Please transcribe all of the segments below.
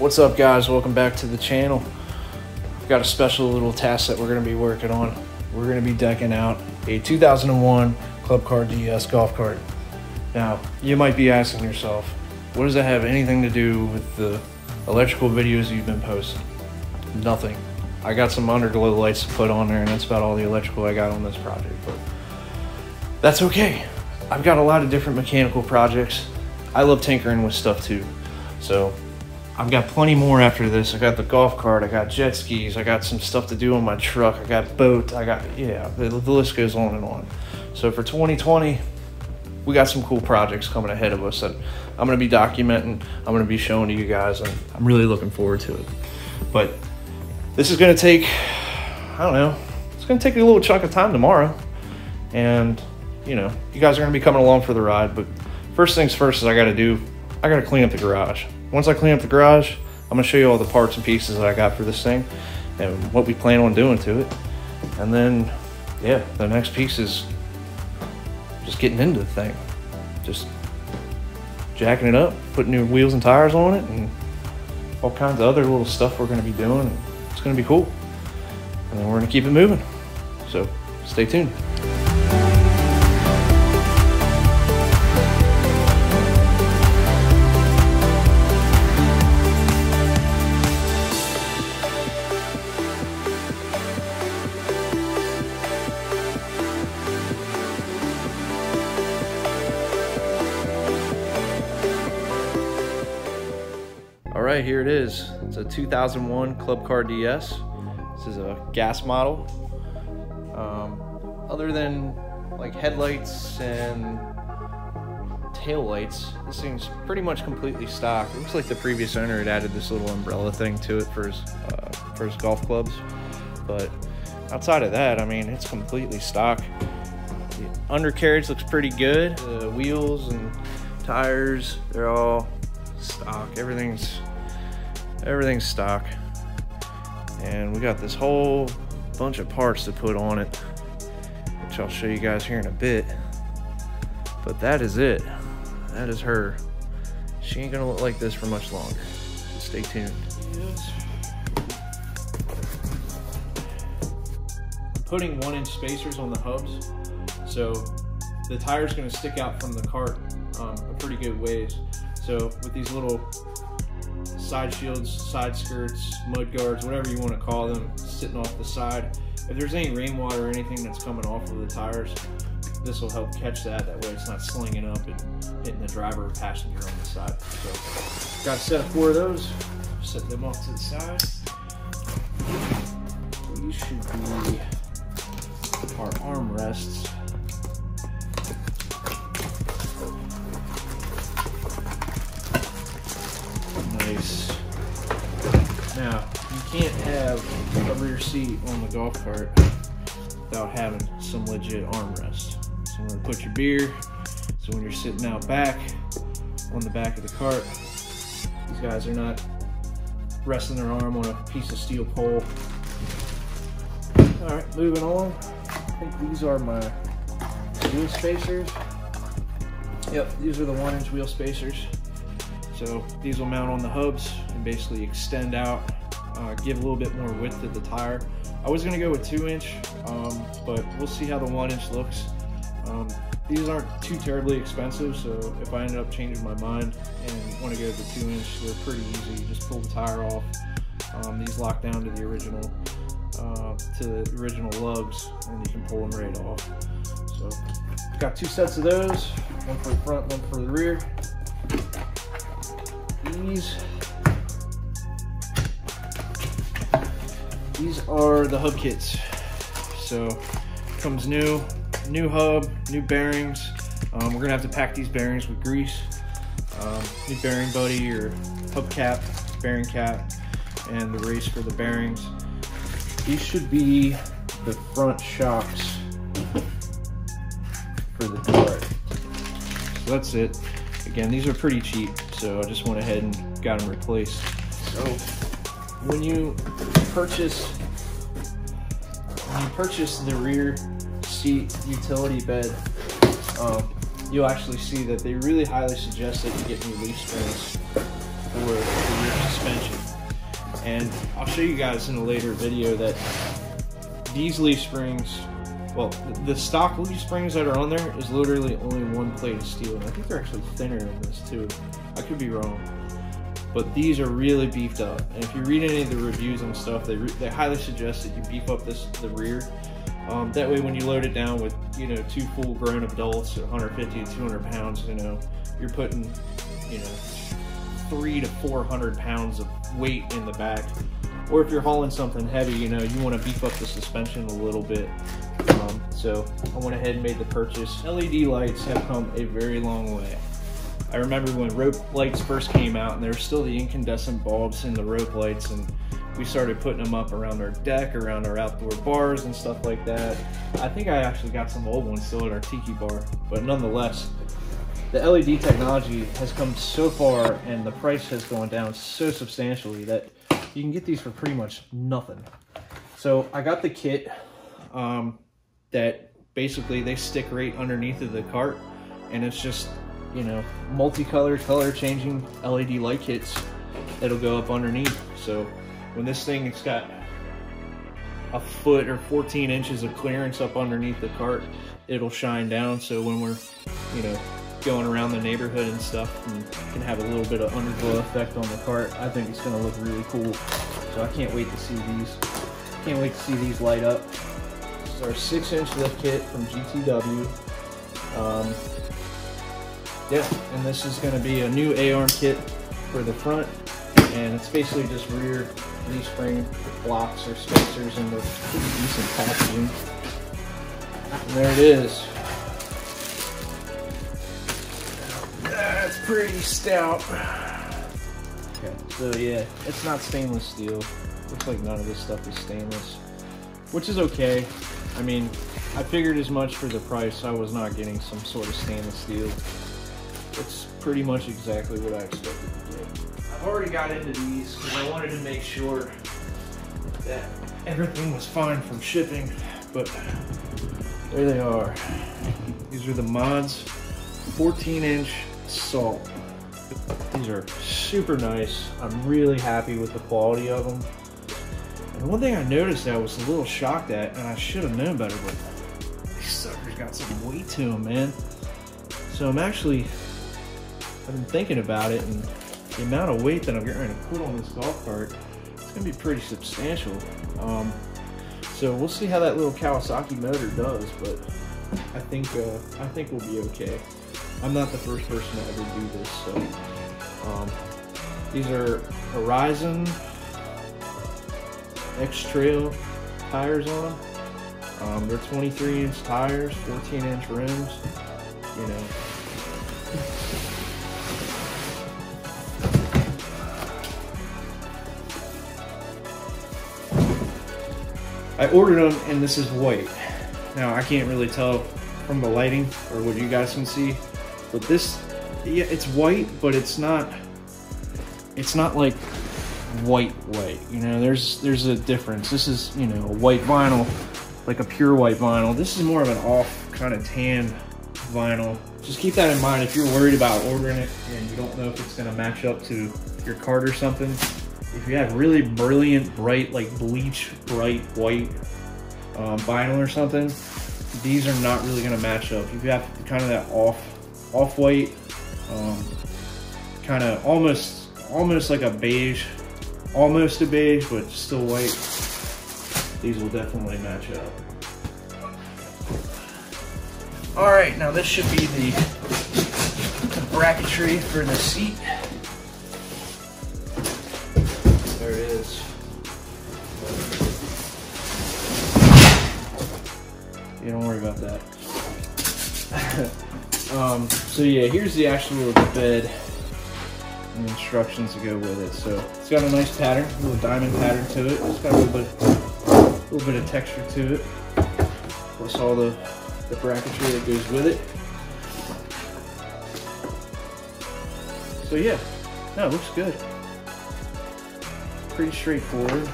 What's up guys? Welcome back to the channel. We've got a special little task that we're going to be working on. We're going to be decking out a 2001 Club Car DS golf cart. Now, you might be asking yourself, what does that have anything to do with the electrical videos you've been posting? Nothing. I got some underglow lights to put on there and that's about all the electrical I got on this project, but that's okay. I've got a lot of different mechanical projects. I love tinkering with stuff too. So I've got plenty more after this. I got the golf cart, I got jet skis, I got some stuff to do on my truck, I got boat, I got, yeah, the, the list goes on and on. So for 2020, we got some cool projects coming ahead of us that I'm to be documenting, I'm to be showing to you guys, and I'm really looking forward to it. But this is to take, I don't know, it's to take a little chunk of time tomorrow. And, you know, you guys are to be coming along for the ride. But first things first is I got to do, I got to clean up the garage. Once I clean up the garage, I'm gonna show you all the parts and pieces that I got for this thing and what we plan on doing to it. And then, yeah, the next piece is just getting into the thing. Just jacking it up, putting new wheels and tires on it, and all kinds of other little stuff we're gonna be doing. It's gonna be cool. And then we're gonna keep it moving. So stay tuned. Right, here it is. It's a 2001 Club Car DS. This is a gas model. Um, other than like headlights and tail lights, this thing's pretty much completely stock. It looks like the previous owner had added this little umbrella thing to it for his uh, for his golf clubs. But outside of that, I mean, it's completely stock. The undercarriage looks pretty good. The wheels and tires, they're all stock. Everything's everything's stock. And we got this whole bunch of parts to put on it, which I'll show you guys here in a bit. But that is it. That is her. She ain't gonna look like this for much longer. So stay tuned. Putting one inch spacers on the hubs, so the tire's gonna stick out from the cart um, a pretty good ways. So with these little side shields, side skirts, mud guards, whatever you want to call them, sitting off the side, if there's any rainwater or anything that's coming off of the tires, this will help catch that. That way it's not slinging up and hitting the driver or passenger on the side. So got a set of four of those. Set them off to the side. These should be our armrests. Have a rear seat on the golf cart without having some legit armrest. So I'm gonna put your beer, so when you're sitting out back, on the back of the cart, these guys are not resting their arm on a piece of steel pole. All right, moving on. I think these are my wheel spacers. Yep, these are the one inch wheel spacers. So these will mount on the hubs and basically extend out, uh, give a little bit more width to the tire. I was gonna go with two inch, um, but we'll see how the one inch looks. Um, these aren't too terribly expensive, so if I ended up changing my mind and want to go to the two inch, they're pretty easy. You just pull the tire off. Um, these lock down to the original, uh, to the original lugs, and you can pull them right off. So got two sets of those, one for the front, one for the rear these these are the hub kits. So comes new new hub new bearings. Um, we're gonna have to pack these bearings with grease. Um, new bearing buddy or hub cap bearing cap and the race for the bearings. These should be the front shocks for the cart so that's it. Again these are pretty cheap so I just went ahead and got them replaced. So when you purchase when you purchase the rear seat utility bed, um, you'll actually see that they really highly suggest that you get new leaf springs for the rear suspension. And I'll show you guys in a later video that these leaf springs, well, the stock leaf springs that are on there is literally only one plate of steel. And I think they're actually thinner than this too. I could be wrong. But these are really beefed up. And if you read any of the reviews and stuff, they, they highly suggest that you beef up this the rear. Um, that way when you load it down with, you know, two full grown adults, 150 to 200 pounds, you know, you're putting, you know, three to 400 pounds of weight in the back. Or if you're hauling something heavy, you know, you want to beef up the suspension a little bit. Um, so I went ahead and made the purchase. LED lights have come a very long way. I remember when rope lights first came out and there were still the incandescent bulbs in the rope lights and we started putting them up around our deck, around our outdoor bars and stuff like that. I think I actually got some old ones still at our tiki bar, but nonetheless, the LED technology has come so far and the price has gone down so substantially that you can get these for pretty much nothing. So I got the kit um, that basically they stick right underneath of the cart and it's just, you know, multicolored color changing LED light kits that'll go up underneath. So when this thing it's got a foot or 14 inches of clearance up underneath the cart, it'll shine down. So when we're, you know, going around the neighborhood and stuff and can have a little bit of underglow effect on the cart. I think it's gonna look really cool. So I can't wait to see these. Can't wait to see these light up. This is our six inch lift kit from GTW. Um, yeah, and this is gonna be a new A-arm kit for the front. And it's basically just rear leaf spring blocks or spacers and with pretty decent packaging. And there it is. That's pretty stout. Okay, so yeah, it's not stainless steel. Looks like none of this stuff is stainless, which is okay. I mean, I figured as much for the price. I was not getting some sort of stainless steel. It's pretty much exactly what I expected to get. I've already got into these because I wanted to make sure that everything was fine from shipping, but there they are. These are the mods, 14 inch salt. These are super nice. I'm really happy with the quality of them. And one thing I noticed that I was a little shocked at, and I should have known better, but these suckers got some weight to them, man. So I'm actually, I've been thinking about it, and the amount of weight that I'm going to put on this golf cart, it's gonna be pretty substantial. Um, so we'll see how that little Kawasaki motor does, but I think uh, I think we'll be okay. I'm not the first person to ever do this, so um, these are Horizon X Trail tires on them. Um, they're 23 inch tires, 14 inch rims. You know. I ordered them and this is white. Now I can't really tell from the lighting or what you guys can see, but this, yeah, it's white, but it's not, it's not like white white. You know, there's there's a difference. This is, you know, a white vinyl, like a pure white vinyl. This is more of an off kind of tan vinyl. Just keep that in mind if you're worried about ordering it and you don't know if it's gonna match up to your cart or something. If you have really brilliant, bright, like bleach bright white um, vinyl or something, these are not really gonna match up. If you have kind of that off off white, um, kind of almost almost like a beige, almost a beige, but still white. These will definitely match up. All right, now this should be the, the bracketry for the seat. There it is. Yeah, don't worry about that. um, so yeah, here's the actual bed and instructions to go with it. So it's got a nice pattern, a little diamond pattern to it. It's got a little bit, a little bit of texture to it. Plus all the, the bracketry that goes with it. So yeah, no, it looks good. Pretty straightforward.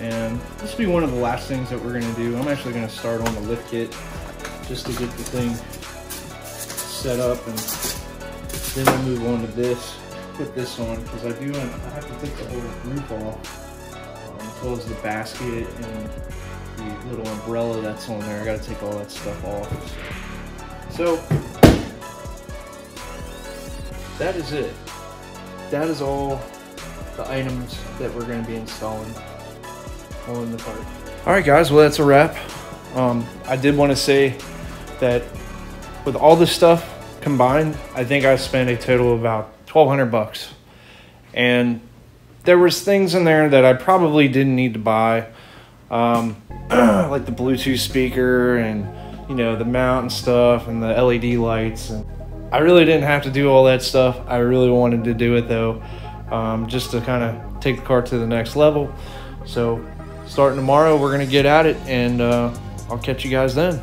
And this will be one of the last things that we're gonna do. I'm actually gonna start on the lift kit just to get the thing set up and then we'll move on to this. put this on because I do. I have to take the whole roof off, um, as well as the basket and the little umbrella that's on there. I got to take all that stuff off. So that is it. That is all the items that we're going to be installing on the cart. All right, guys. Well, that's a wrap. Um, I did want to say that with all this stuff combined, I think I spent a total of about 1200 bucks. And there was things in there that I probably didn't need to buy. Um, like the Bluetooth speaker and, you know, the mount and stuff and the LED lights. And I really didn't have to do all that stuff. I really wanted to do it though, um, just to kind of take the car to the next level. So starting tomorrow, we're going to get at it and uh, I'll catch you guys then.